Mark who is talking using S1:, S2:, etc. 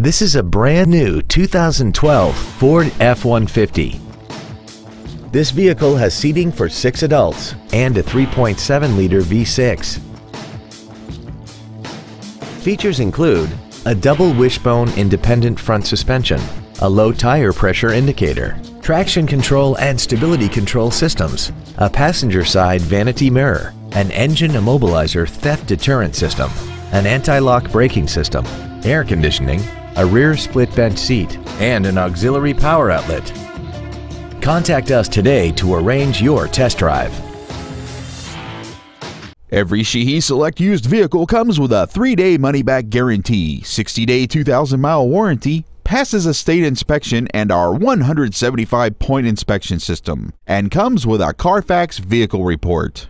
S1: This is a brand new 2012 Ford F-150. This vehicle has seating for six adults and a 3.7-liter V6. Features include a double wishbone independent front suspension, a low tire pressure indicator, traction control and stability control systems, a passenger side vanity mirror, an engine immobilizer theft deterrent system, an anti-lock braking system, air conditioning, a rear split bench seat, and an auxiliary power outlet. Contact us today to arrange your test drive.
S2: Every Sheehy Select used vehicle comes with a 3-day money-back guarantee, 60-day 2,000-mile warranty, passes a state inspection and our 175-point inspection system, and comes with a Carfax vehicle report.